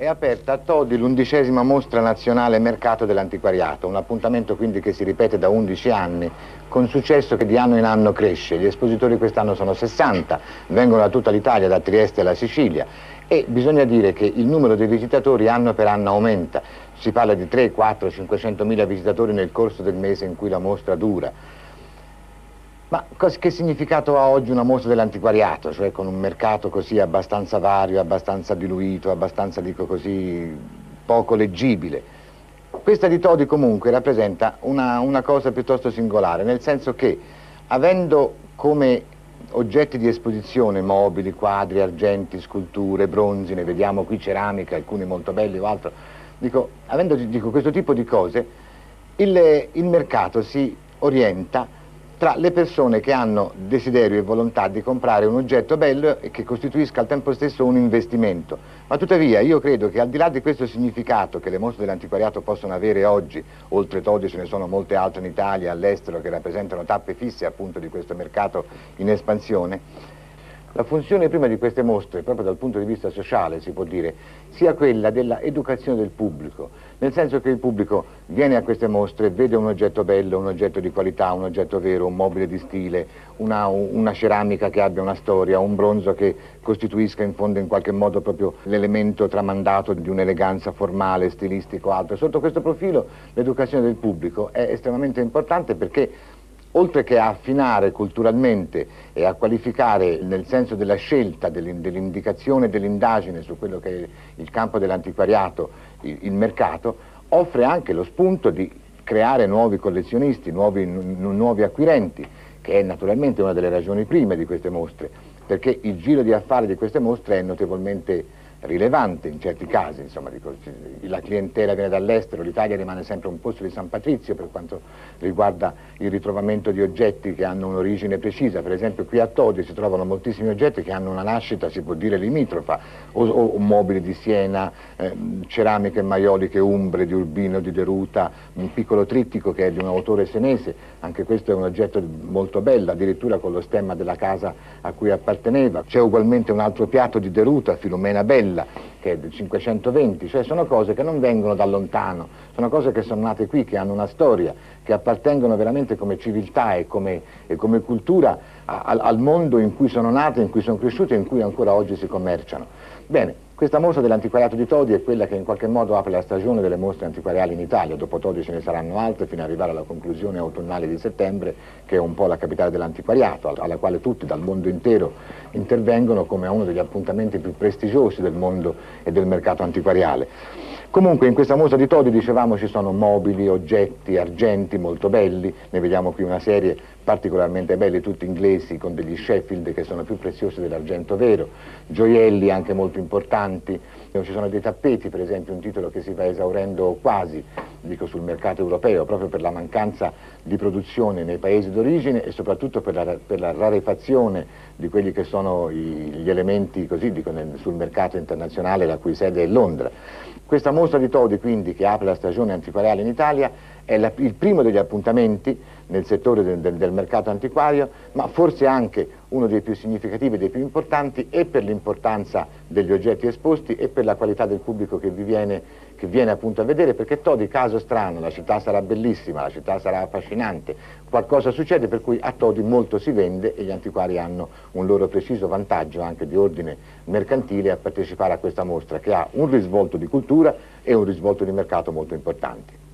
È aperta a Todi l'undicesima mostra nazionale mercato dell'antiquariato, un appuntamento quindi che si ripete da 11 anni, con successo che di anno in anno cresce. Gli espositori quest'anno sono 60, vengono da tutta l'Italia, da Trieste alla Sicilia e bisogna dire che il numero dei visitatori anno per anno aumenta. Si parla di 3, 4, 500 mila visitatori nel corso del mese in cui la mostra dura. Ma che significato ha oggi una mostra dell'antiquariato, cioè con un mercato così abbastanza vario, abbastanza diluito, abbastanza, dico così, poco leggibile? Questa di Todi comunque rappresenta una, una cosa piuttosto singolare, nel senso che avendo come oggetti di esposizione mobili, quadri, argenti, sculture, bronzi, ne vediamo qui ceramica, alcuni molto belli o altro, dico, avendo dico, questo tipo di cose, il, il mercato si orienta tra le persone che hanno desiderio e volontà di comprare un oggetto bello e che costituisca al tempo stesso un investimento. Ma tuttavia io credo che al di là di questo significato che le mostre dell'antiquariato possono avere oggi, oltre Todi ce ne sono molte altre in Italia, all'estero, che rappresentano tappe fisse appunto di questo mercato in espansione, la funzione prima di queste mostre, proprio dal punto di vista sociale si può dire, sia quella dell'educazione del pubblico, nel senso che il pubblico viene a queste mostre, vede un oggetto bello, un oggetto di qualità, un oggetto vero, un mobile di stile, una, una ceramica che abbia una storia, un bronzo che costituisca in fondo in qualche modo proprio l'elemento tramandato di un'eleganza formale, stilistico, altro. Sotto questo profilo l'educazione del pubblico è estremamente importante perché oltre che a affinare culturalmente e a qualificare nel senso della scelta, dell'indicazione, dell'indagine su quello che è il campo dell'antiquariato, il, mercato, offre anche lo spunto di creare nuovi collezionisti, nuovi, nuovi acquirenti, che è naturalmente una delle ragioni prime di queste mostre, perché il giro di affari di queste mostre è notevolmente rilevante in certi casi, insomma, la clientela viene dall'estero, l'Italia rimane sempre un posto di San Patrizio per quanto riguarda il ritrovamento di oggetti che hanno un'origine precisa, per esempio qui a Todi si trovano moltissimi oggetti che hanno una nascita, si può dire, limitrofa, o, o mobili di Siena, eh, ceramiche maioliche umbre di Urbino, di Deruta, un piccolo trittico che è di un autore senese, anche questo è un oggetto molto bello, addirittura con lo stemma della casa a cui apparteneva, c'è ugualmente un altro piatto di Deruta, Filomena Bella, Stella, che è del 520, cioè sono cose che non vengono da lontano, sono cose che sono nate qui, che hanno una storia, che appartengono veramente come civiltà e come, e come cultura a, al mondo in cui sono nate, in cui sono cresciute e in cui ancora oggi si commerciano. Bene, questa mostra dell'antiquariato di Todi è quella che in qualche modo apre la stagione delle mostre antiquariali in Italia, dopo Todi ce ne saranno altre fino ad arrivare alla conclusione autunnale di settembre, che è un po' la capitale dell'antiquariato, alla quale tutti dal mondo intero intervengono come uno degli appuntamenti più prestigiosi del mondo e del mercato antiquariale. Comunque in questa mostra di Todi dicevamo ci sono mobili, oggetti, argenti molto belli, ne vediamo qui una serie particolarmente belli, tutti inglesi con degli Sheffield che sono più preziosi dell'argento vero, gioielli anche molto importanti, ci sono dei tappeti per esempio, un titolo che si va esaurendo quasi, dico sul mercato europeo, proprio per la mancanza di produzione nei paesi d'origine e soprattutto per la, per la, rarefazione di quelli che sono i, gli elementi così, dico, nel, sul mercato internazionale la cui sede è Londra. Questa mostra di Todi quindi che apre la stagione antiquariale in Italia è la, il primo degli appuntamenti nel settore del, del, del, mercato antiquario, ma forse anche uno dei più significativi e dei più importanti e per l'importanza degli oggetti esposti e per la qualità del pubblico che vi viene, che viene appunto a vedere, perché Todi, caso strano, la città sarà bellissima, la città sarà affascinante, qualcosa succede per cui a Todi molto si vende e gli antiquari hanno un loro preciso vantaggio anche di ordine mercantile a partecipare a questa mostra che ha un risvolto di cultura e un risvolto di mercato molto importanti.